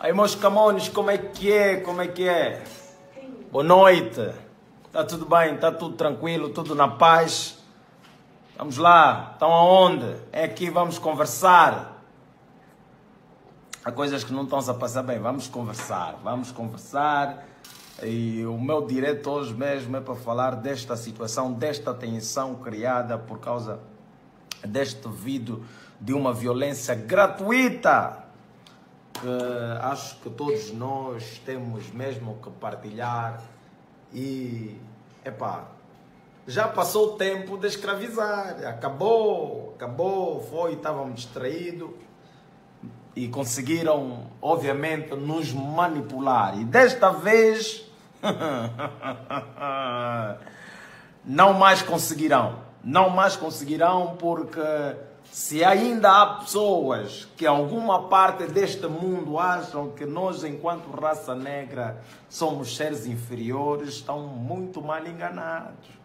Aí, meus camões, como é que é? Como é que é? Boa noite. Tá tudo bem? Tá tudo tranquilo? Tudo na paz? Vamos lá. Estão aonde? É aqui, vamos conversar. Há coisas que não estão a passar bem. Vamos conversar. Vamos conversar. E o meu direto hoje mesmo é para falar desta situação, desta tensão criada por causa deste vídeo de uma violência gratuita que acho que todos nós temos mesmo que partilhar e epá, já passou o tempo de escravizar, acabou, acabou, foi, estávamos distraídos e conseguiram, obviamente, nos manipular. E desta vez não mais conseguirão. Não mais conseguirão porque se ainda há pessoas que alguma parte deste mundo acham que nós, enquanto raça negra, somos seres inferiores, estão muito mal enganados.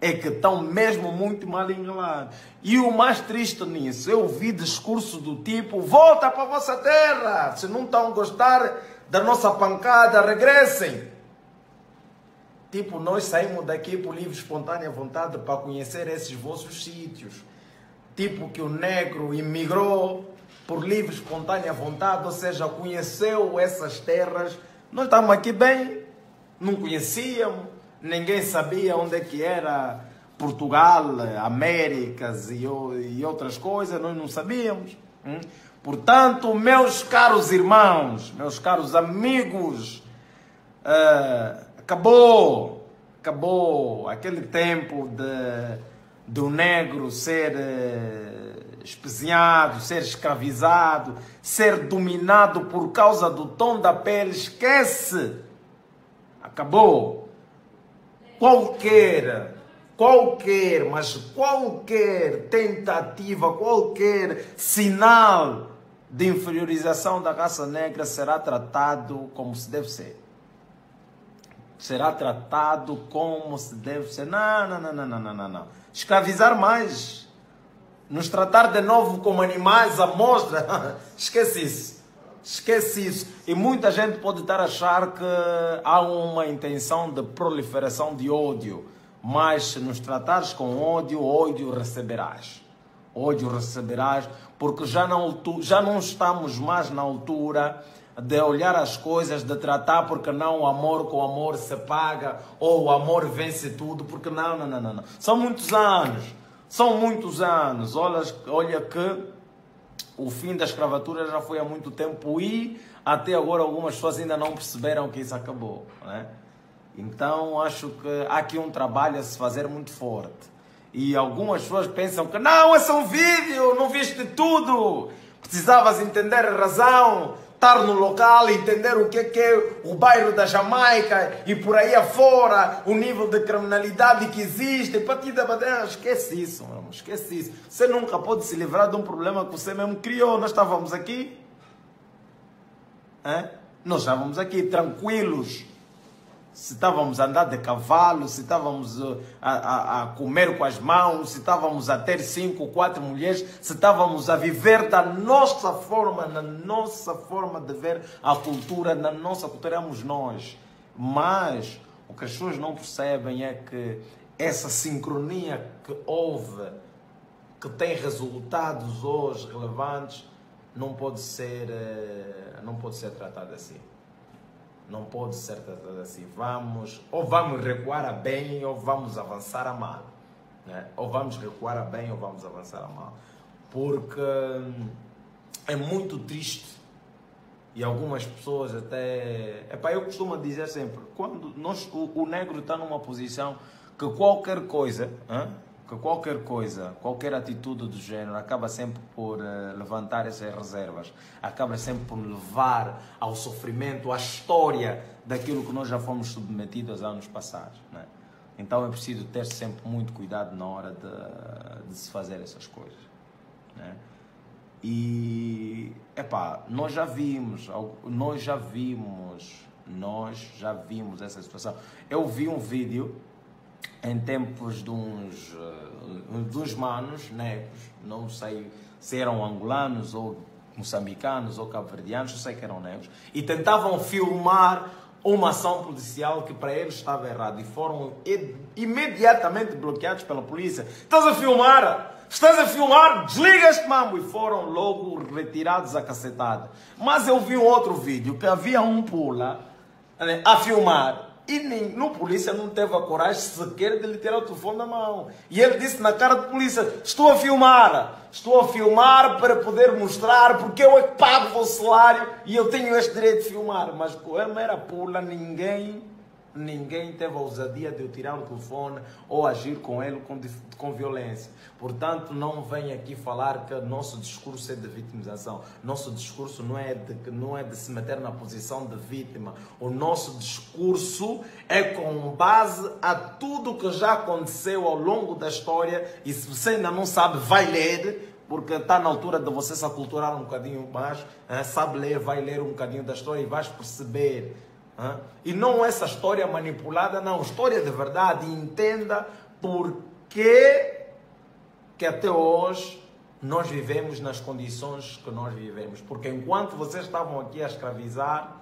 É que estão mesmo muito mal enganados. E o mais triste nisso, eu vi discurso do tipo: volta para a vossa terra, se não estão a gostar da nossa pancada, regressem. Tipo, nós saímos daqui por livre, espontânea vontade para conhecer esses vossos sítios. Tipo, que o negro imigrou por livre, espontânea vontade, ou seja, conheceu essas terras. Nós estamos aqui bem, não conhecíamos, ninguém sabia onde é que era Portugal, Américas e, e outras coisas, nós não sabíamos. Hum? Portanto, meus caros irmãos, meus caros amigos, uh, acabou, acabou aquele tempo de do negro ser uh, espezinhado, ser escravizado, ser dominado por causa do tom da pele, esquece. Acabou. Qualquer, qualquer, mas qualquer tentativa, qualquer sinal de inferiorização da raça negra será tratado como se deve ser será tratado como se deve ser. Não, não, não, não, não, não, não. Escravizar mais. Nos tratar de novo como animais à mostra. Esquece isso. Esquece isso. E muita gente pode estar a achar que há uma intenção de proliferação de ódio. Mas se nos tratares com ódio, ódio receberás. Ódio receberás, porque já não, já não estamos mais na altura de olhar as coisas, de tratar, porque não o amor com o amor se paga, ou o amor vence tudo, porque não, não, não, não. São muitos anos, são muitos anos. Olha, olha que o fim da escravatura já foi há muito tempo e até agora algumas pessoas ainda não perceberam que isso acabou. Né? Então acho que há aqui um trabalho a se fazer muito forte. E algumas pessoas pensam que não, é um vídeo, não viste tudo. Precisavas entender a razão, estar no local, entender o que é, que é o bairro da Jamaica e por aí afora, o nível de criminalidade que existe. Partida para esquece isso, meu esquece isso. Você nunca pode se livrar de um problema que você mesmo criou. Nós estávamos aqui, é? nós estávamos aqui tranquilos se estávamos a andar de cavalo, se estávamos uh, a, a, a, comer com as mãos, se estávamos a ter cinco, quatro mulheres, se estávamos a viver da nossa forma, na nossa forma de ver a cultura, na nossa cultura, éramos nós. Mas o que as pessoas não percebem é que essa sincronia que houve, que tem resultados hoje relevantes, não pode ser, uh, não pode ser tratada assim. Não pode ser tratado assim. Vamos, ou vamos recuar a bem, ou vamos avançar a mal. Né? Ou vamos recuar a bem, ou vamos avançar a mal. Porque hum, é muito triste. E algumas pessoas até. Epá, eu costumo dizer sempre: quando nós, o, o negro está numa posição que qualquer coisa. Hein? Que qualquer coisa, qualquer atitude do género acaba sempre por uh, levantar essas reservas, acaba sempre por levar ao sofrimento, à história daquilo que nós já fomos submetidos anos passados. Né? Então é preciso ter sempre muito cuidado na hora de, de se fazer essas coisas. Né? E, epá, nós já vimos, nós já vimos, nós já vimos essa situação. Eu vi um vídeo em tempos de uns, de uns manos negros, não sei se eram angolanos ou moçambicanos ou cabo-verdianos, eu sei que eram negros, e tentavam filmar uma ação policial que para eles estava errada e foram imediatamente bloqueados pela polícia. Estás a filmar? Estás a filmar? Desliga este mambo! E foram logo retirados a cacetada. Mas eu vi um outro vídeo que havia um pula né, a filmar e nem, no polícia não teve a coragem sequer de lhe tirar o telefone da mão. E ele disse na cara de polícia: Estou a filmar, estou a filmar para poder mostrar porque eu é que pago o salário e eu tenho este direito de filmar. Mas com ele era pula, ninguém Ninguém teve a ousadia de eu tirar o telefone ou agir com ele com, com violência. Portanto, não venha aqui falar que nosso discurso é de vitimização. Nosso discurso não é de, não é de se meter na posição de vítima. O nosso discurso é com base a tudo que já aconteceu ao longo da história. E se você ainda não sabe, vai ler porque está na altura de você se aculturar um bocadinho mais, sabe ler, vai ler um bocadinho da história e vais perceber e não essa história manipulada, não, história de verdade. Entenda por que, que até hoje nós vivemos nas condições que nós vivemos. Porque enquanto vocês estavam aqui a escravizar,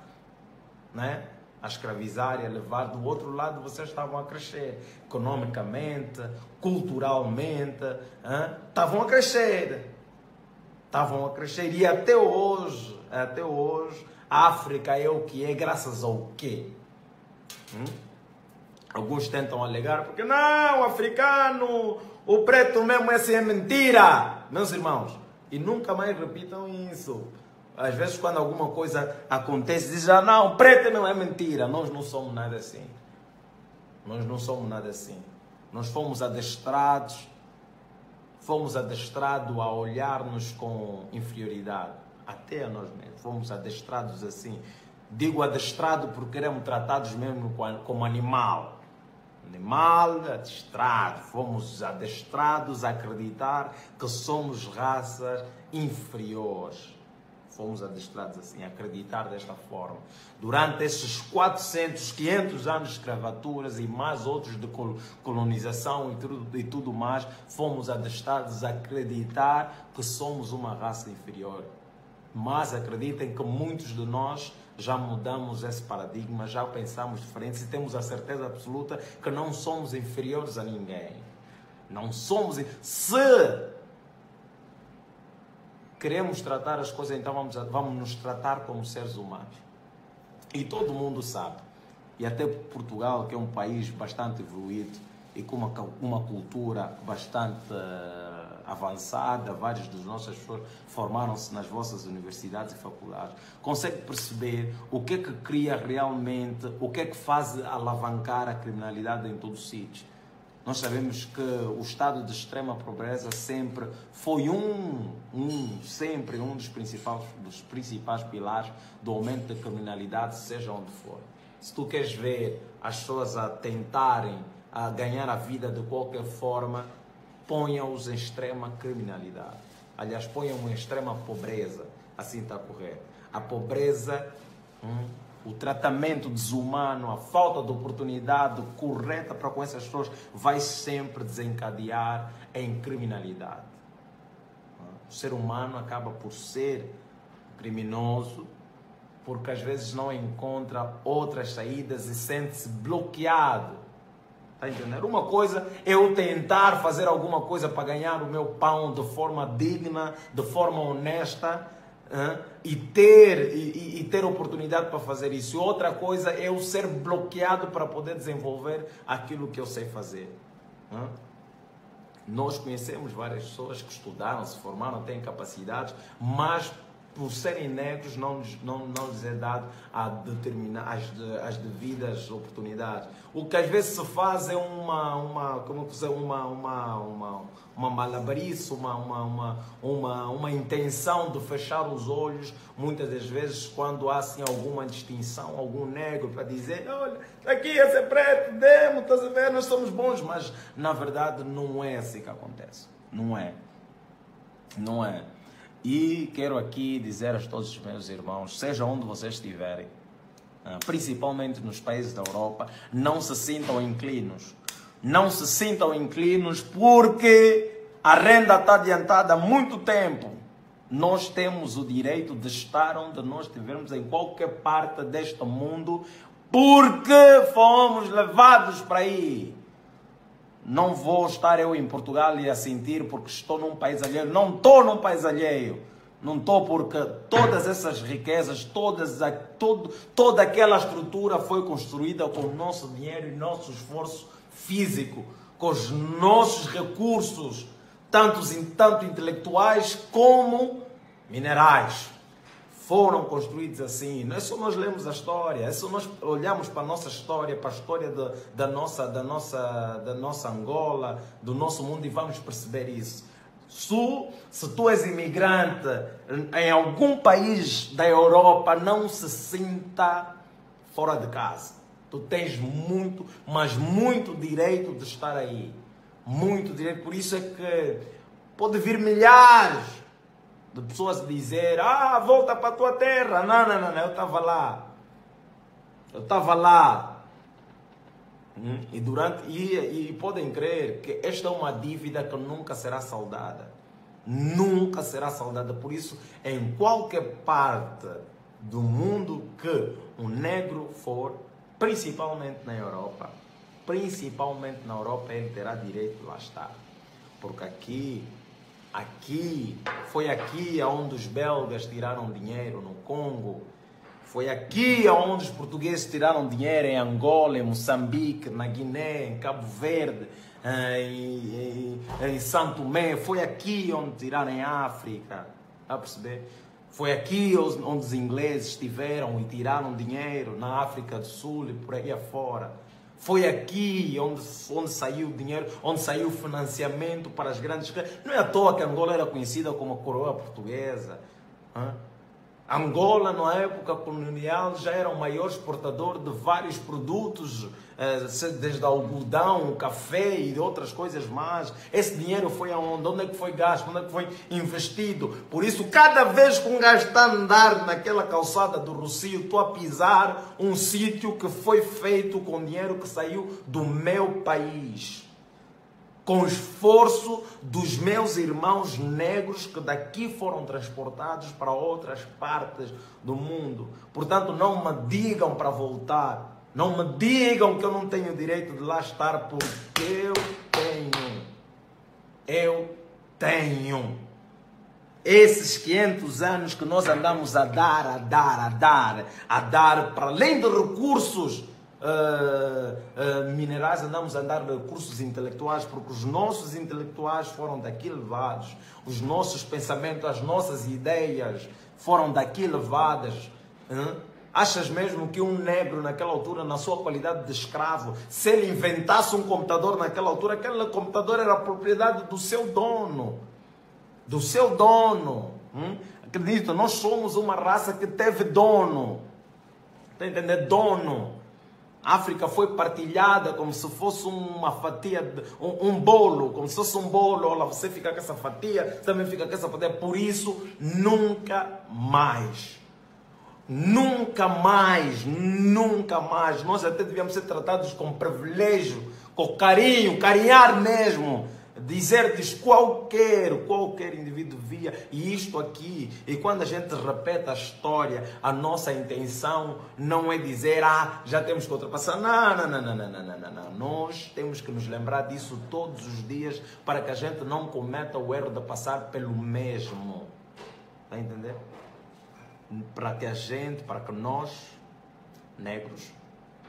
né? a escravizar e a levar do outro lado, vocês estavam a crescer economicamente, culturalmente, hein? estavam a crescer. Estavam a crescer e até hoje, até hoje, a África é o que é, graças ao quê? Hum? Alguns tentam alegar, porque não, africano, o preto mesmo, essa é mentira, meus irmãos. E nunca mais repitam isso. Às vezes, quando alguma coisa acontece, dizem, ah, não, preto não é mentira. Nós não somos nada assim. Nós não somos nada assim. Nós fomos adestrados, fomos adestrados a olhar-nos com inferioridade até a nós mesmos. Fomos adestrados assim. Digo adestrado porque éramos tratados mesmo como animal. Animal adestrado. Fomos adestrados a acreditar que somos raças inferiores. Fomos adestrados assim, a acreditar desta forma. Durante esses 400, 500 anos de escravaturas e mais outros de colonização e tudo, e tudo mais, fomos adestrados a acreditar que somos uma raça inferior mas acreditem que muitos de nós já mudamos esse paradigma, já pensamos diferente e temos a certeza absoluta que não somos inferiores a ninguém. Não somos. Se queremos tratar as coisas, então vamos, vamos nos tratar como seres humanos. E todo mundo sabe, e até Portugal, que é um país bastante evoluído e com uma, uma cultura bastante avançada, várias das nossas pessoas formaram-se nas vossas universidades e faculdades, consegue perceber o que é que cria realmente, o que é que faz alavancar a criminalidade em todo o sítio. Nós sabemos que o estado de extrema pobreza sempre foi um, um sempre um dos principais, dos principais pilares do aumento da criminalidade, seja onde for. Se tu queres ver as pessoas a tentarem a ganhar a vida de qualquer forma, ponham-os em extrema criminalidade. Aliás, ponham em extrema pobreza. Assim está correto. A pobreza, hum, o tratamento desumano, a falta de oportunidade correta para com essas pessoas vai sempre desencadear em criminalidade. O ser humano acaba por ser criminoso porque às vezes não encontra outras saídas e sente-se bloqueado Está entendendo? Uma coisa é eu tentar fazer alguma coisa para ganhar o meu pão de forma digna, de forma honesta e, ter, e, e, ter oportunidade para fazer isso. Outra coisa é eu ser bloqueado para poder desenvolver aquilo que eu sei fazer. Nós conhecemos várias pessoas que estudaram, se formaram, têm capacidades, mas por serem negros, não, não, não lhes é dado a determinar as, as devidas oportunidades. O que às vezes se faz é uma, uma como dizer, uma, uma, uma, uma malabarice, uma, uma, uma, uma, uma intenção de fechar os olhos, muitas das vezes, quando há assim, alguma distinção, algum negro para dizer: olha, aqui esse é preto, demos, estás a ver, nós somos bons, mas na verdade não é assim que acontece. Não é. Não é. E quero aqui dizer a todos os meus irmãos, seja onde vocês estiverem, ah, principalmente nos países da Europa, não se sintam inclinos. Não se sintam inclinos porque a renda está adiantada há muito tempo. Nós temos o direito de estar onde nós estivermos, em qualquer parte deste mundo, porque fomos levados para aí. Não vou estar eu em Portugal e a sentir porque estou num país alheio. Não estou num país alheio. Não estou porque todas essas riquezas, todas, todo, toda aquela estrutura foi construída com o nosso dinheiro e nosso esforço físico, com os nossos recursos, tanto, tanto intelectuais como minerais. Foram construídos assim. Não é só nós lemos a história, é só nós olhamos para a nossa história, para a história de, da, nossa, da, nossa, da nossa Angola, do nosso mundo e vamos perceber isso. Se tu és imigrante em algum país da Europa, não se sinta fora de casa. Tu tens muito, mas muito direito de estar aí. Muito direito. Por isso é que pode vir milhares de pessoas dizer: Ah, volta para a tua terra. Não, não, não, não eu estava lá. Eu estava lá. Hum? E, durante, e, e podem crer que esta é uma dívida que nunca será saldada. Nunca será saldada. Por isso, em qualquer parte do mundo que um negro for, principalmente na Europa, principalmente na Europa, ele terá direito de lá estar. Porque aqui, aqui, foi aqui onde os belgas tiraram dinheiro no Congo, foi aqui onde os portugueses tiraram dinheiro em Angola, em Moçambique, na Guiné, em Cabo Verde, em, em, em Santo Tomé. Foi aqui onde tiraram em África. Está a perceber? Foi aqui onde os ingleses estiveram e tiraram dinheiro na África do Sul e por aí afora. Foi aqui onde, onde saiu o dinheiro, onde saiu o financiamento para as grandes. Não é à toa que Angola era conhecida como a coroa portuguesa. Hein? Angola, na época colonial, já era o maior exportador de vários produtos, eh, desde algodão, café e outras coisas mais. Esse dinheiro foi aonde? Onde é que foi gasto? Onde é que foi investido? Por isso, cada vez que um gajo está a andar naquela calçada do Rocio, estou a pisar um sítio que foi feito com dinheiro que saiu do meu país com esforço dos meus irmãos negros que daqui foram transportados para outras partes do mundo. Portanto, não me digam para voltar. Não me digam que eu não tenho direito de lá estar, porque eu tenho. Eu tenho. Esses 500 anos que nós andamos a dar, a dar, a dar, a dar, para além de recursos uh, uh, minerais, andamos a andar recursos intelectuais, porque os nossos intelectuais foram daqui levados, os nossos pensamentos, as nossas ideias foram daqui levadas. Achas mesmo que um negro naquela altura, na sua qualidade de escravo, se ele inventasse um computador naquela altura, aquele computador era propriedade do seu dono. Do seu dono. Hum? Acredito, nós somos uma raça que teve dono. Está entendendo? Dono. A África foi partilhada como se fosse uma fatia, um, um, bolo, como se fosse um bolo. Olha, você fica com essa fatia, também fica com essa fatia. Por isso, nunca mais. Nunca mais, nunca mais. Nós até devíamos ser tratados com privilégio, com carinho, carinhar mesmo dizer-lhes qualquer, qualquer indivíduo via e isto aqui. E quando a gente repete a história, a nossa intenção não é dizer, ah, já temos que ultrapassar. Não, não, não, não, não, não, não, não. Nós temos que nos lembrar disso todos os dias para que a gente não cometa o erro de passar pelo mesmo. Está a entender? Para que a gente, para que nós, negros,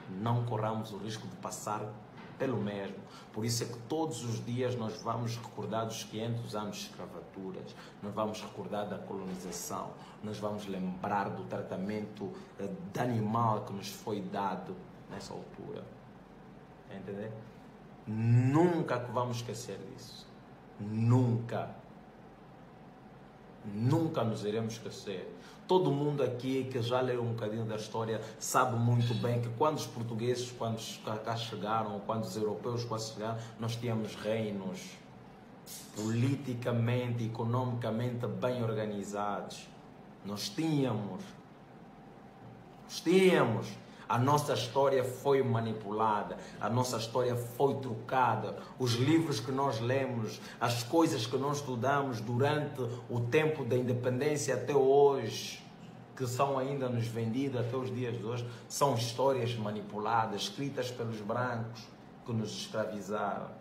não corramos o risco de passar pelo mesmo. Por isso é que todos os dias nós vamos recordar dos 500 anos de escravaturas, nós vamos recordar da colonização, nós vamos lembrar do tratamento eh, de animal que nos foi dado nessa altura. Entender? Nunca que vamos esquecer disso. Nunca. Nunca nos iremos esquecer. Todo mundo aqui que já leu um bocadinho da história sabe muito bem que quando os portugueses, quando cá chegaram, quando os europeus cá chegaram, nós tínhamos reinos politicamente, economicamente bem organizados. Nós tínhamos. Nós tínhamos. A nossa história foi manipulada, a nossa história foi trocada. Os livros que nós lemos, as coisas que nós estudamos durante o tempo da independência até hoje, que são ainda nos vendidas até os dias de hoje, são histórias manipuladas, escritas pelos brancos que nos escravizaram.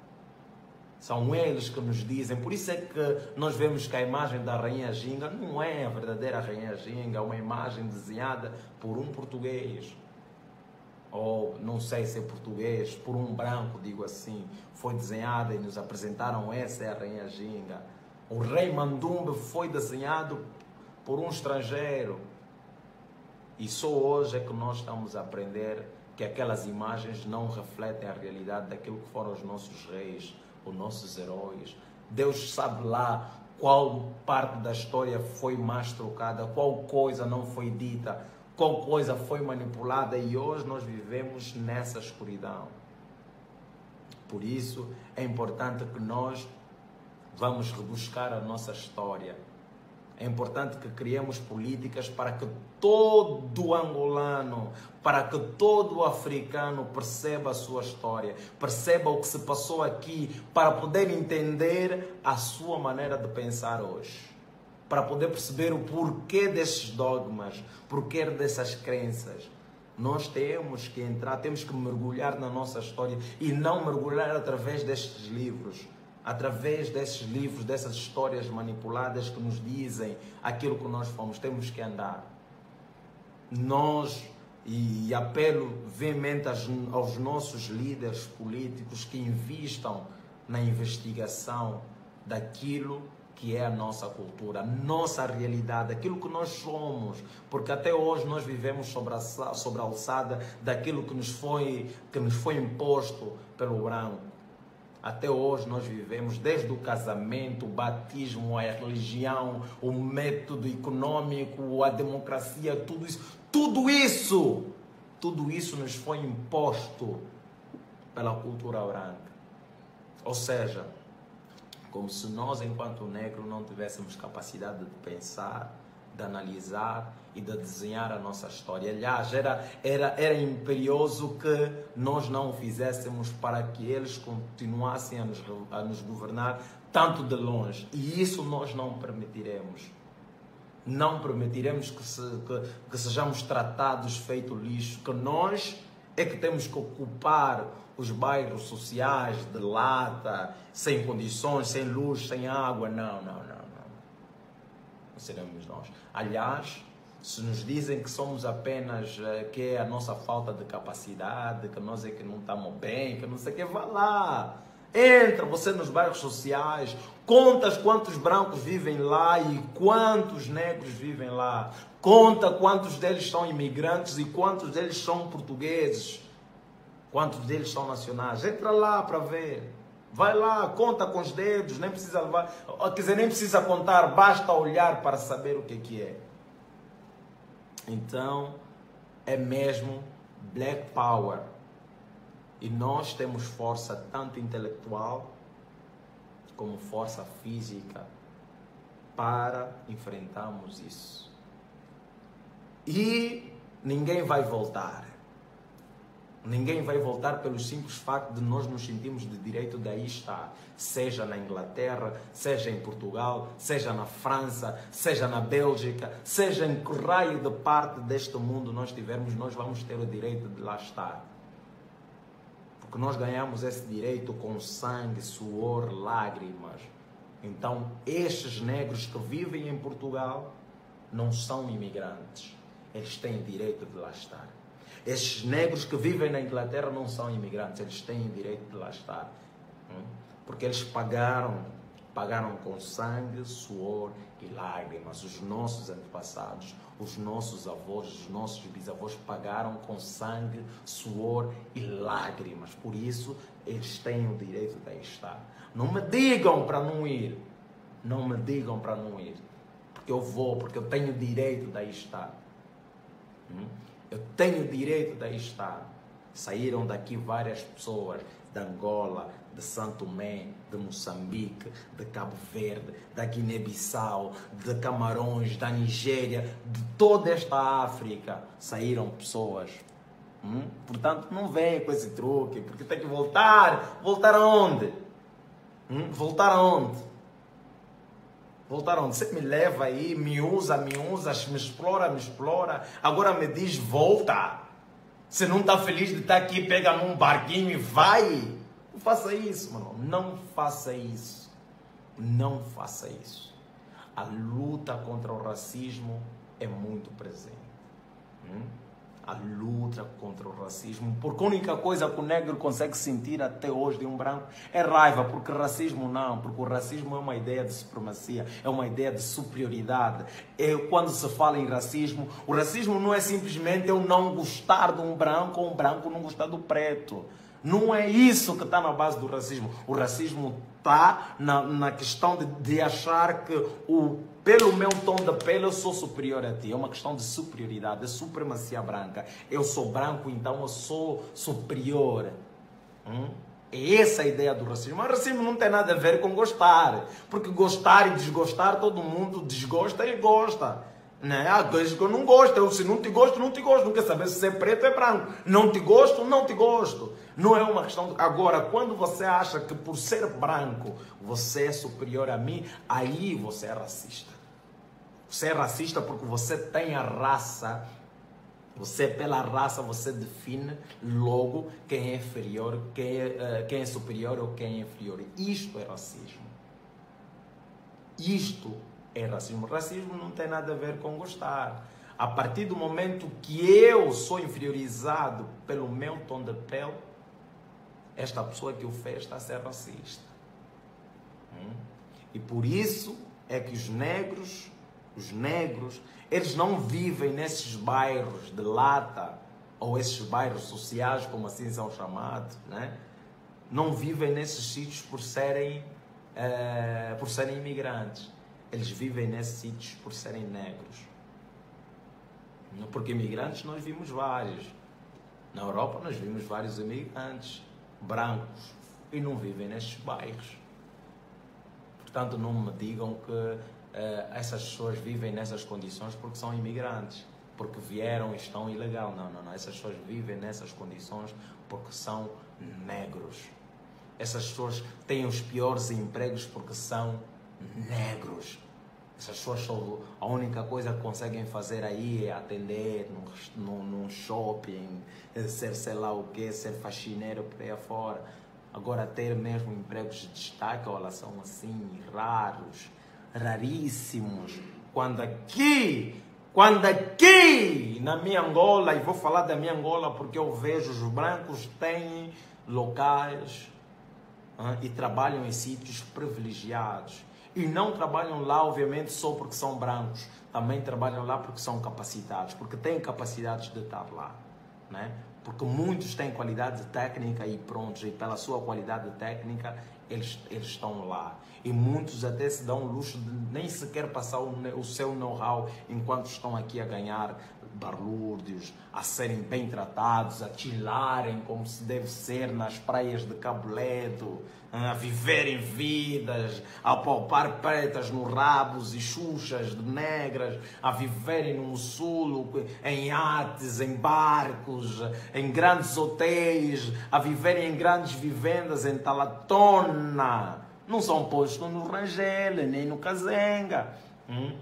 São eles que nos dizem. Por isso é que nós vemos que a imagem da Rainha Ginga não é a verdadeira Rainha Ginga, é uma imagem desenhada por um português. Ou não sei se é português, por um branco, digo assim. Foi desenhada e nos apresentaram essa é a Rainha Ginga. O rei Mandumbe foi desenhado por um estrangeiro. E só hoje é que nós estamos a aprender que aquelas imagens não refletem a realidade daquilo que foram os nossos reis os nossos heróis. Deus sabe lá qual parte da história foi mais trocada, qual coisa não foi dita, qual coisa foi manipulada e hoje nós vivemos nessa escuridão. Por isso é importante que nós vamos rebuscar a nossa história é importante que criemos políticas para que todo angolano, para que todo africano perceba a sua história, perceba o que se passou aqui, para poder entender a sua maneira de pensar hoje. Para poder perceber o porquê desses dogmas, porquê dessas crenças. Nós temos que entrar, temos que mergulhar na nossa história e não mergulhar através destes livros através desses livros, dessas histórias manipuladas que nos dizem aquilo que nós fomos, temos que andar. Nós, e apelo veemente aos nossos líderes políticos que invistam na investigação daquilo que é a nossa cultura, a nossa realidade, aquilo que nós somos, porque até hoje nós vivemos sobre a, sobre a alçada daquilo que nos foi, que nos foi imposto pelo branco. Até hoje nós vivemos desde o casamento, o batismo, a religião, o método econômico, a democracia, tudo isso, tudo isso, tudo isso nos foi imposto pela cultura branca. Ou seja, como se nós, enquanto negro, não tivéssemos capacidade de pensar, de analisar e de desenhar a nossa história. Aliás, era, era, era imperioso que nós não o fizéssemos para que eles continuassem a nos, a nos governar tanto de longe. E isso nós não permitiremos. Não permitiremos que, se, que, que sejamos tratados feito lixo, que nós é que temos que ocupar os bairros sociais de lata, sem condições, sem luz, sem água. Não, não, não. não. Não seremos nós. Aliás, se nos dizem que somos apenas, eh, que é a nossa falta de capacidade, que nós é que não estamos bem, que não sei o que, vá lá. Entra você nos bairros sociais, contas quantos brancos vivem lá e quantos negros vivem lá. Conta quantos deles são imigrantes e quantos deles são portugueses. Quantos deles são nacionais. Entra lá para ver. Vai lá, conta com os dedos, nem precisa levar, quer dizer, nem precisa contar, basta olhar para saber o que, que é. Então, é mesmo Black Power. E nós temos força tanto intelectual como força física para enfrentarmos isso. E ninguém vai voltar. Ninguém vai voltar pelo simples facto de nós nos sentirmos de direito de aí estar, seja na Inglaterra, seja em Portugal, seja na França, seja na Bélgica, seja em que raio de parte deste mundo nós tivermos, nós vamos ter o direito de lá estar. Porque nós ganhamos esse direito com sangue, suor, lágrimas. Então, estes negros que vivem em Portugal não são imigrantes. Eles têm direito de lá estar. Esses negros que vivem na Inglaterra não são imigrantes, eles têm direito de lá estar. Hum? Porque eles pagaram, pagaram com sangue, suor e lágrimas. Os nossos antepassados, os nossos avós, os nossos bisavós pagaram com sangue, suor e lágrimas. Por isso, eles têm o direito de estar. Não me digam para não ir. Não me digam para não ir. Porque eu vou, porque eu tenho direito de estar. Hum? Eu tenho direito de estar. Saíram daqui várias pessoas de Angola, de Santo Tomé, de Moçambique, de Cabo Verde, da Guiné-Bissau, de Camarões, da Nigéria, de toda esta África saíram pessoas. Hum? Portanto, não venha com esse truque, porque tem que voltar. Voltar aonde? Hum? Voltar aonde? Voltar aonde? Você me leva aí, me usa, me usa, me explora, me explora. Agora me diz, volta. Você não está feliz de estar aqui, pega num barquinho e vai. Não faça isso, mano. Não faça isso. Não faça isso. A luta contra o racismo é muito presente. Hum? A luta contra o racismo, porque a única coisa que o negro consegue sentir até hoje de um branco é raiva, porque racismo não, porque o racismo é uma ideia de supremacia, é uma ideia de superioridade. É, quando se fala em racismo, o racismo não é simplesmente eu não gostar de um branco ou um branco não gostar do preto. Não é isso que está na base do racismo. O racismo está na, na questão de, de achar que o, pelo meu tom de pele eu sou superior a ti. É uma questão de superioridade, de supremacia branca. Eu sou branco, então eu sou superior. Hum? É essa a ideia do racismo. Mas racismo não tem nada a ver com gostar. Porque gostar e desgostar, todo mundo desgosta e gosta. Né? Há coisas que eu não gosto. Eu, se não te gosto, não te gosto. Não quer saber se é preto ou é branco. Não te gosto, não te gosto. Não é uma questão. De... Agora, quando você acha que por ser branco você é superior a mim, aí você é racista. Você é racista porque você tem a raça. Você, pela raça, você define logo quem é inferior, quem é, uh, quem é superior ou quem é inferior. Isto é racismo. Isto é racismo. Racismo não tem nada a ver com gostar. A partir do momento que eu sou inferiorizado pelo meu tom de pele, esta pessoa que o fez está a ser racista. Hum? E por isso é que os negros, os negros, eles não vivem nesses bairros de lata ou esses bairros sociais, como assim são chamados, né? não vivem nesses sítios por serem, é, por serem imigrantes eles vivem nesses sítios por serem negros. Porque imigrantes nós vimos vários. Na Europa nós vimos vários imigrantes brancos e não vivem nestes bairros. Portanto, não me digam que essas pessoas vivem nessas condições porque são imigrantes, porque vieram e estão ilegal. Não, não, não. Essas pessoas vivem nessas condições porque são negros. Essas pessoas têm os piores empregos porque são negros. Essas pessoas a única coisa que conseguem fazer aí é atender num, num shopping, ser sei lá o que, ser faxineiro por aí afora. Agora ter mesmo empregos de destaque, olha, são assim, raros, raríssimos. Quando aqui, quando aqui, na minha Angola, e vou falar da minha Angola porque eu vejo os brancos têm locais e trabalham em sítios privilegiados e não trabalham lá, obviamente, só porque são brancos. Também trabalham lá porque são capacitados, porque têm capacidades de estar lá. Né? Porque muitos têm qualidade técnica e prontos, e pela sua qualidade técnica, eles, eles estão lá. E muitos até se dão o luxo de nem sequer passar o, o seu know-how enquanto estão aqui a ganhar barlúrdios, a serem bem tratados, a chilarem como se deve ser nas praias de Cabo Ledo, a viverem vidas, a palpar pretas no rabos e xuxas de negras, a viverem no sul, em iates, em barcos, em grandes hotéis, a viverem em grandes vivendas em Talatona. Não são postos no Rangel, nem no Cazenga. Hum?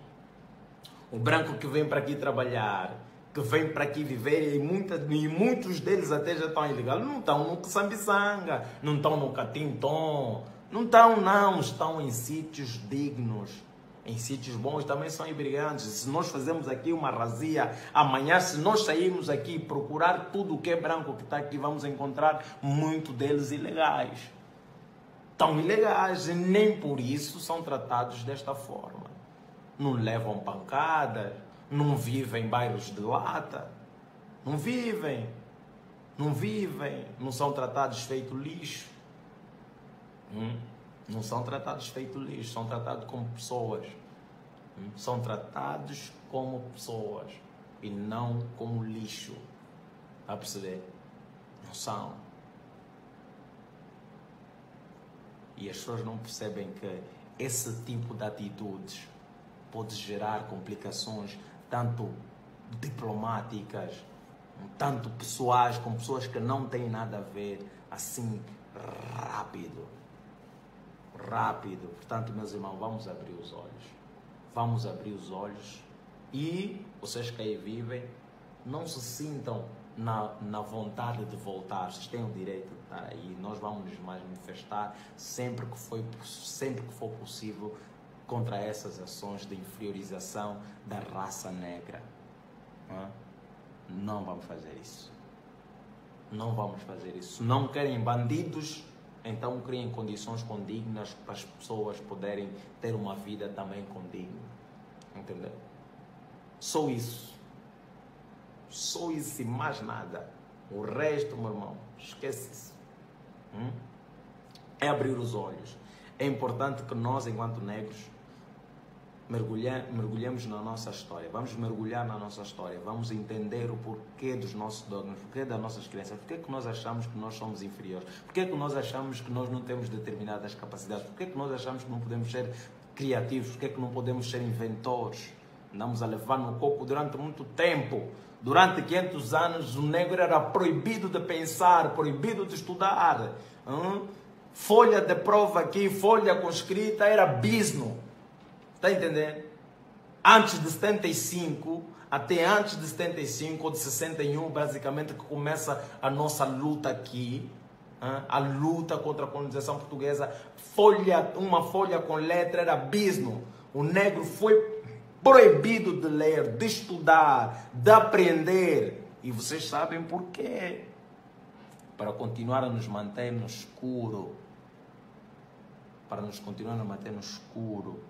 O branco que vem para aqui trabalhar que vêm para aqui viver e, muita, e muitos deles até já estão ilegais, não estão no Sambiçanga, não estão no Catintom, não estão não, estão em sítios dignos, em sítios bons, também são imigrantes. Se nós fazemos aqui uma razia, amanhã se nós sairmos aqui procurar tudo o que é branco que está aqui, vamos encontrar muito deles ilegais. Tão ilegais e nem por isso são tratados desta forma. Não levam pancadas, não vivem em bairros de lata, não vivem, não vivem, não são tratados feito lixo, hum? não são tratados feito lixo, são tratados como pessoas, hum? são tratados como pessoas e não como lixo, está a perceber? Não são. E as pessoas não percebem que esse tipo de atitudes pode gerar complicações tanto diplomáticas tanto pessoais com pessoas que não têm nada a ver, assim, rápido. Rápido. Portanto, meus irmãos, vamos abrir os olhos. Vamos abrir os olhos e vocês que aí vivem, não se sintam na, na vontade de voltar. Vocês têm o direito de estar aí. Nós vamos nos manifestar sempre que, foi, sempre que for possível contra essas ações de inferiorização da raça negra. Não vamos fazer isso. Não vamos fazer isso. Não querem bandidos, então criem condições condignas para as pessoas poderem ter uma vida também condigna. Entendeu? Só isso. Só isso e mais nada. O resto, meu irmão, esquece isso. Hum? É abrir os olhos. É importante que nós, enquanto negros, mergulhemos na nossa história, vamos mergulhar na nossa história, vamos entender o porquê dos nossos dogmas, porquê das nossas crenças, porquê que nós achamos que nós somos inferiores, porquê que nós achamos que nós não temos determinadas capacidades, porquê que nós achamos que não podemos ser criativos, porquê que não podemos ser inventores. Andamos a levar no coco durante muito tempo. Durante 500 anos o negro era proibido de pensar, proibido de estudar. Hum? Folha de prova aqui, folha com escrita, era bisno. Está entendendo? Antes de 75, até antes de 75 ou de 61, basicamente, que começa a nossa luta aqui, a luta contra a colonização portuguesa, folha, uma folha com letra era abismo. O negro foi proibido de ler, de estudar, de aprender. E vocês sabem por quê? Para continuar a nos manter no escuro. Para nos continuar a manter no escuro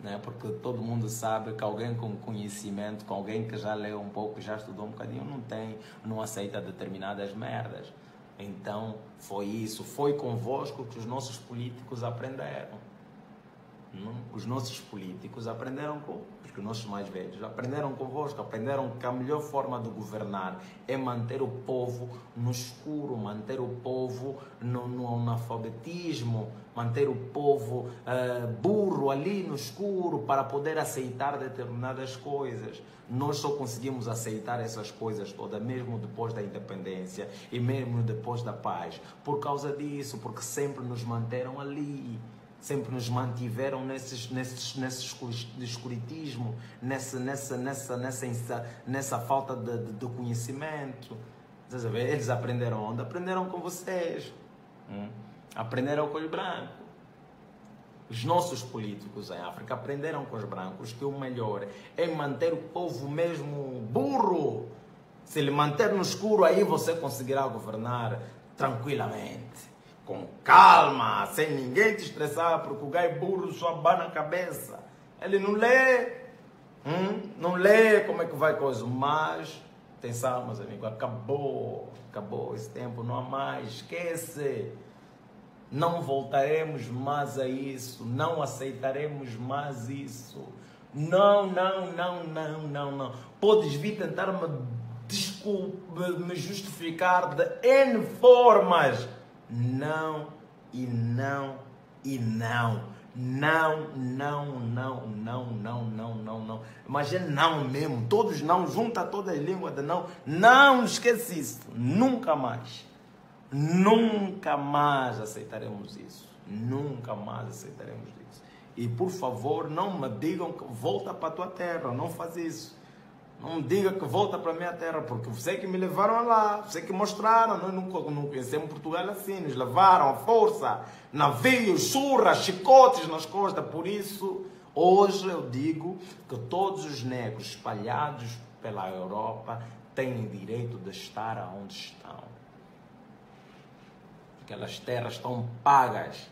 né? porque todo mundo sabe que alguém com conhecimento, com alguém que já leu um pouco, já estudou um bocadinho, não tem, não aceita determinadas merdas. Então foi isso, foi convosco que os nossos políticos aprenderam. Os nossos políticos aprenderam com os nossos mais velhos, aprenderam convosco, aprenderam que a melhor forma de governar é manter o povo no escuro, manter o povo no, no analfabetismo, manter o povo uh, burro ali no escuro para poder aceitar determinadas coisas. Nós só conseguimos aceitar essas coisas todas, mesmo depois da independência e mesmo depois da paz, por causa disso, porque sempre nos manteram ali sempre nos mantiveram nesses, nesses, nesses escuritismo, nessa, nessa, nessa, nessa, nessa falta de, de, de conhecimento. Eles aprenderam onde? Aprenderam com vocês. Hum? Aprenderam com os brancos. Os nossos políticos em África aprenderam com os brancos que o melhor é manter o povo mesmo burro. Se ele manter no escuro, aí você conseguirá governar tranquilamente com calma, sem ninguém te estressar, porque o gai burro só abana a cabeça. Ele não lê, hum? não lê como é que vai coisa, mas atenção, meus amigos, acabou, acabou esse tempo, não há mais, esquece. Não voltaremos mais a isso, não aceitaremos mais isso. Não, não, não, não, não, não. Podes vir tentar me, desculpa, me justificar de N formas não e não e não. Não, não, não, não, não, não, não, não. É não mesmo. Todos não, junta toda a língua de não. Não esquece isso. Nunca mais. Nunca mais aceitaremos isso. Nunca mais aceitaremos isso. E por favor, não me digam que volta para a tua terra. Não faz isso. Não diga que volta para a minha terra, porque você que me levaram lá, você que mostraram, nós nunca não conhecemos Portugal assim, nos levaram à força, navios, churras, chicotes nas costas. Por isso, hoje eu digo que todos os negros espalhados pela Europa têm direito de estar onde estão. Aquelas terras estão pagas.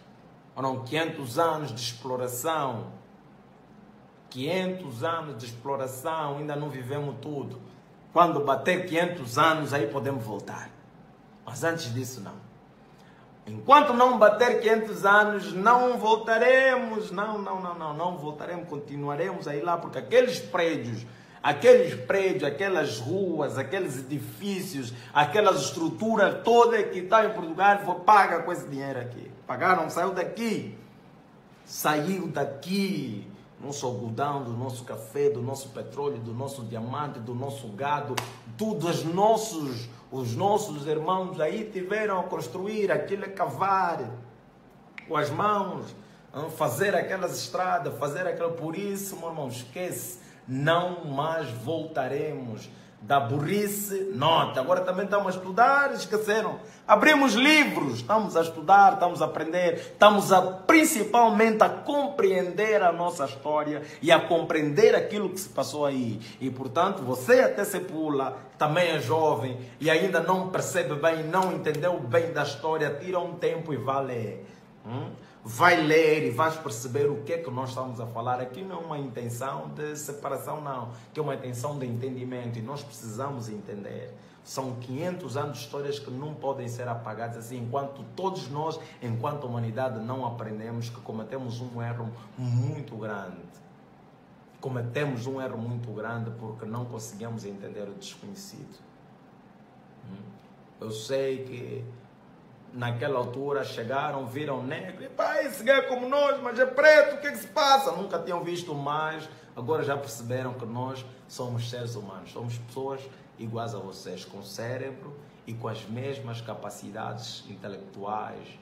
Foram 500 anos de exploração 500 anos de exploração, ainda não vivemos tudo. Quando bater 500 anos, aí podemos voltar. Mas antes disso, não. Enquanto não bater 500 anos, não voltaremos. Não, não, não, não, não voltaremos. Continuaremos aí lá, porque aqueles prédios, aqueles prédios, aquelas ruas, aqueles edifícios, aquelas estruturas toda que está em Portugal foi paga com esse dinheiro aqui. Pagaram, saiu daqui. Saiu daqui nosso algodão, do nosso café, do nosso petróleo, do nosso diamante, do nosso gado, tudo os nossos, os nossos irmãos aí tiveram a construir aquilo, a cavar com as mãos, fazer aquelas estradas, fazer aquilo. Por isso, meu irmão, esquece, não mais voltaremos da burrice, nota. Agora também estamos a estudar, esqueceram. Abrimos livros, estamos a estudar, estamos a aprender, estamos a principalmente a compreender a nossa história e a compreender aquilo que se passou aí. E portanto, você até se pula, também é jovem e ainda não percebe bem, não entendeu bem da história, tira um tempo e vá ler. Hum? Vai ler e vais perceber o que é que nós estamos a falar. Aqui não é uma intenção de separação, não, que é uma intenção de entendimento e nós precisamos entender. São 500 anos de histórias que não podem ser apagadas assim, enquanto todos nós, enquanto humanidade, não aprendemos que cometemos um erro muito grande. Cometemos um erro muito grande porque não conseguimos entender o desconhecido. Hum? Eu sei que naquela altura chegaram, viram negro, e pá, esse é como nós, mas é preto, o que é que se passa? Nunca tinham visto mais, agora já perceberam que nós somos seres humanos, somos pessoas iguais a vocês, com cérebro e com as mesmas capacidades intelectuais,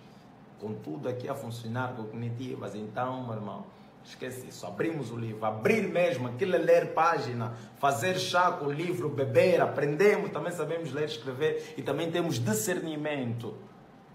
com tudo aqui a funcionar, cognitivas. Então, meu irmão, esquece isso. Abrimos o livro, abrir mesmo, aquilo é ler página, fazer chá com o livro, beber, aprendemos, também sabemos ler escrever e também temos discernimento.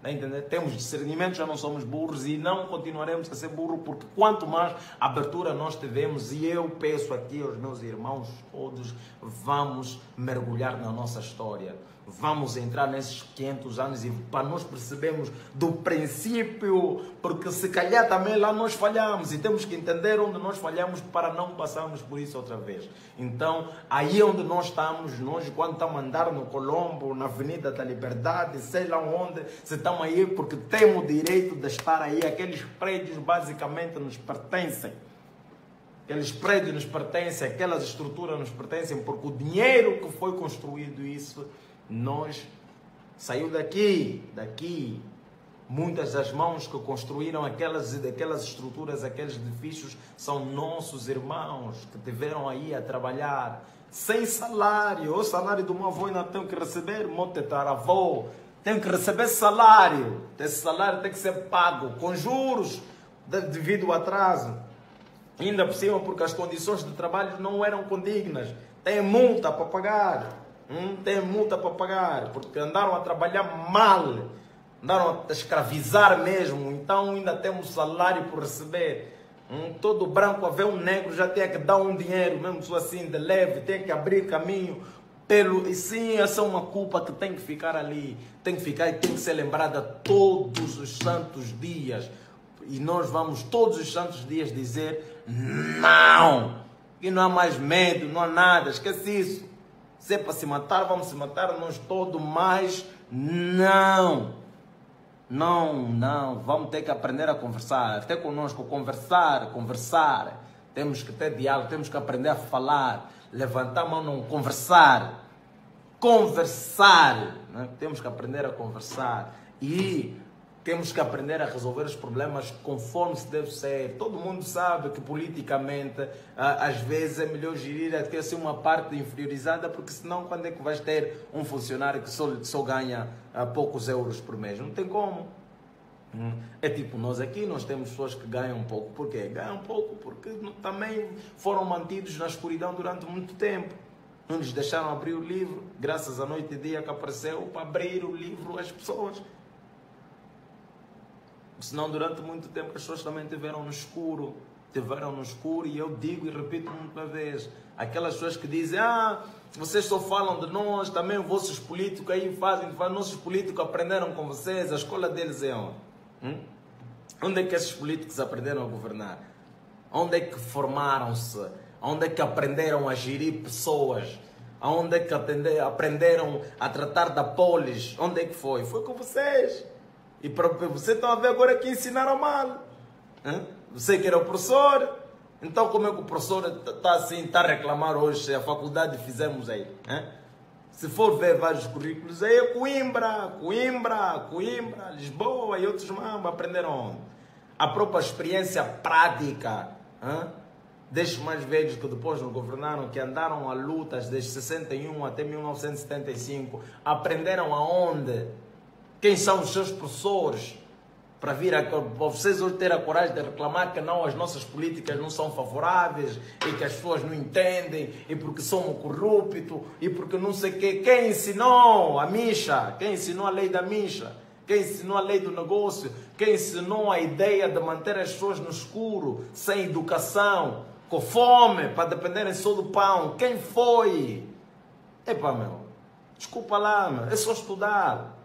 Tá Temos discernimento, já não somos burros e não continuaremos a ser burros, porque quanto mais abertura nós tivemos, e eu peço aqui aos meus irmãos todos, vamos mergulhar na nossa história vamos entrar nesses 500 anos e para nós percebermos do princípio, porque se calhar também lá nós falhamos e temos que entender onde nós falhamos para não passarmos por isso outra vez. Então, aí onde nós estamos, nós quando estamos a andar no Colombo, na Avenida da Liberdade, sei lá onde, se estamos aí porque temos o direito de estar aí, aqueles prédios basicamente nos pertencem. Aqueles prédios nos pertencem, aquelas estruturas nos pertencem, porque o dinheiro que foi construído isso nós saiu daqui, daqui, muitas das mãos que construíram aquelas, aquelas estruturas, aqueles edifícios, são nossos irmãos que tiveram aí a trabalhar sem salário. O salário do meu avô ainda tem que receber, meu tetaravô, tem que receber salário. Esse salário tem que ser pago com juros devido ao atraso. Ainda por cima, porque as condições de trabalho não eram condignas. Tem multa para pagar. Hum, tem multa para pagar, porque andaram a trabalhar mal, andaram a escravizar mesmo, então ainda temos salário por receber. Hum, todo branco a ver um negro já tem que dar um dinheiro, mesmo assim, de leve, tem que abrir caminho. Pelo, e sim, essa é uma culpa que tem que ficar ali, tem que ficar e tem que ser lembrada todos os santos dias. E nós vamos todos os santos dias dizer: não! E não há mais medo, não há nada, esquece isso. Se é para se matar, vamos se matar nós todos, mas não. Não, não. Vamos ter que aprender a conversar. Até conosco, conversar, conversar. Temos que ter diálogo, temos que aprender a falar. Levantar a mão, não conversar. Conversar. Né? Temos que aprender a conversar. E temos que aprender a resolver os problemas conforme se deve ser. Todo mundo sabe que politicamente às vezes é melhor gerir até assim uma parte inferiorizada, porque senão quando é que vais ter um funcionário que só, só ganha poucos euros por mês? Não tem como. Hum. É tipo nós aqui, nós temos pessoas que ganham um pouco. Por quê? Ganham pouco porque também foram mantidos na escuridão durante muito tempo. Não lhes deixaram abrir o livro, graças à noite e dia que apareceu para abrir o livro às pessoas. Senão, durante muito tempo, as pessoas também tiveram no escuro. Tiveram no escuro, e eu digo e repito muita vez: aquelas pessoas que dizem, ah, vocês só falam de nós, também vossos políticos aí fazem, fazem nossos políticos aprenderam com vocês, a escola deles é onde? Hum? Onde é que esses políticos aprenderam a governar? Onde é que formaram-se? Onde é que aprenderam a gerir pessoas? Onde é que aprenderam a tratar da polis? Onde é que foi? Foi com vocês. E para você está a ver agora que ensinaram mal. Hein? Você que era o professor, então como é que o professor está assim, está a reclamar hoje a faculdade fizemos aí? Hein? Se for ver vários currículos, aí é Coimbra, Coimbra, Coimbra, Lisboa e outros mambos aprenderam onde? A própria experiência prática. Hein? destes mais velhos que depois nos governaram, que andaram a lutas desde 61 até 1975, aprenderam aonde? Quem são os seus professores? Para vir a, para vocês hoje ter a coragem de reclamar que não, as nossas políticas não são favoráveis e que as pessoas não entendem e porque somos corruptos e porque não sei o quê. Quem ensinou a Misha? Quem ensinou a lei da Misha? Quem ensinou a lei do negócio? Quem ensinou a ideia de manter as pessoas no escuro, sem educação, com fome, para dependerem só do pão? Quem foi? Epa, meu, desculpa lá, meu, é só estudar.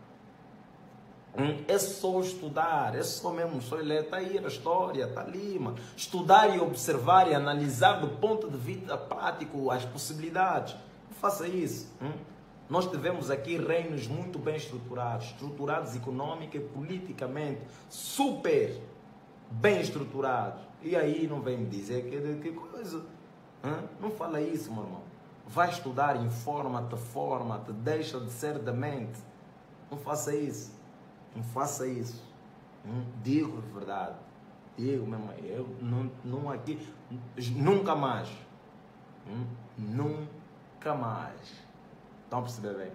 Hum? É só estudar, é só mesmo, só ler, está aí a história, está ali, mano. Estudar e observar e analisar do ponto de vista prático as possibilidades. Faça isso. Hum? Nós tivemos aqui reinos muito bem estruturados, estruturados econômica e politicamente, super bem estruturados. E aí não vem me dizer que, que coisa. Hum? Não fala isso, meu irmão. Vai estudar, informa-te, forma-te, deixa de ser demente. Não faça isso. Não faça isso. Hum? Digo a verdade. Digo mesmo, eu não, não aqui, nunca mais. Hum? Nunca mais. Estão a perceber bem?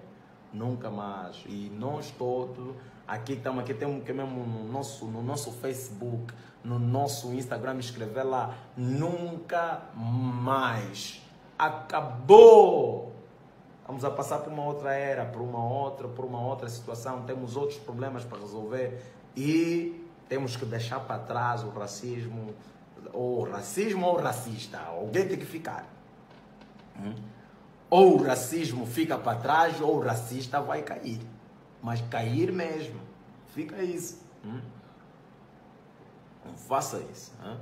Nunca mais. E nós todos, aqui estamos, aqui temos que mesmo no nosso, no nosso Facebook, no nosso Instagram, escrever lá, nunca mais. Acabou! Vamos a passar por uma outra era, por uma outra, por uma outra situação, temos outros problemas para resolver e temos que deixar para trás o racismo, ou racismo ou racista, alguém tem que ficar. Hum? Ou o racismo fica para trás ou o racista vai cair. Mas cair mesmo, fica isso. Hum? Não faça isso. Hum?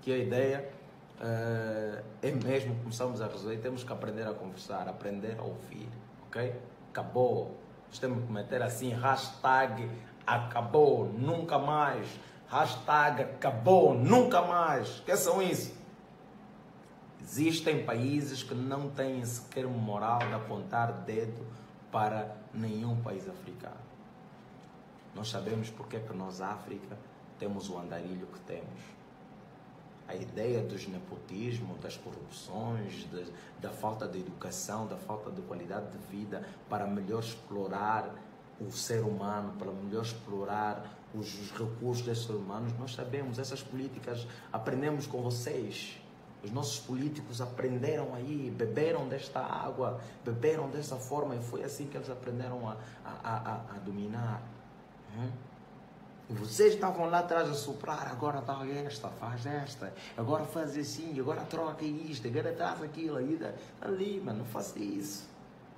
Que a ideia é mesmo começamos a resolver, temos que aprender a conversar, aprender a ouvir, ok? Acabou. Temos que meter assim, hashtag acabou, nunca mais. Hashtag acabou, nunca mais. Esqueçam isso. Existem países que não têm sequer moral de apontar dedo para nenhum país africano. Nós sabemos porque é que nós, África, temos o andarilho que temos a ideia dos nepotismo, das corrupções, de, da falta de educação, da falta de qualidade de vida para melhor explorar o ser humano, para melhor explorar os, os recursos desses seres humanos. Nós sabemos, essas políticas aprendemos com vocês. Os nossos políticos aprenderam aí, beberam desta água, beberam dessa forma e foi assim que eles aprenderam a, a, a, a dominar. Hum? Vocês estavam lá atrás a soprar, agora dá esta, faz esta, agora faz assim, agora troca isto, agora traz aquilo, aí, ali, mano, não faça isso.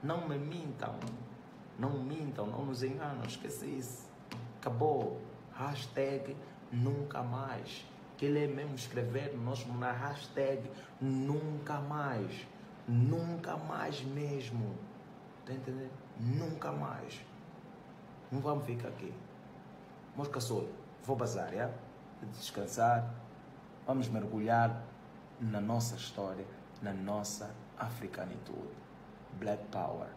Não me mintam, não mintam, não nos enganam, esquece isso. Acabou. Hashtag nunca mais. Que ele é mesmo escrever no nosso na hashtag nunca mais. Nunca mais mesmo. Está entendendo? Nunca mais. Não vamos ficar aqui. Mosca Sol, vou bazar, é? descansar, vamos mergulhar na nossa história, na nossa africanitude. Black Power,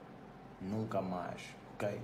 nunca mais, ok?